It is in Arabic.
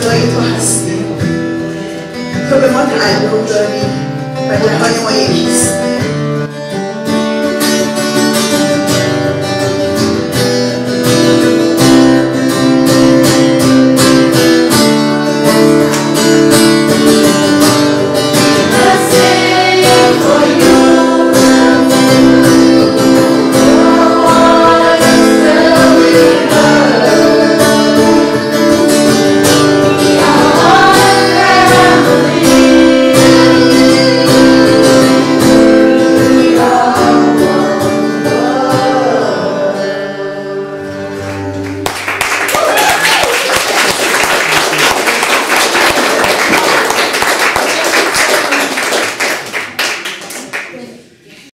صدايته حسنين كل متعة الأولى لي فالحلوة يكيس